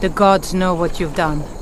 The gods know what you've done.